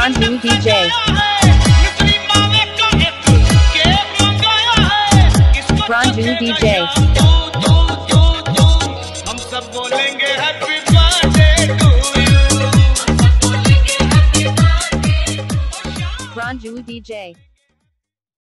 brand new DJ. Brand new DJ. Brand new DJ.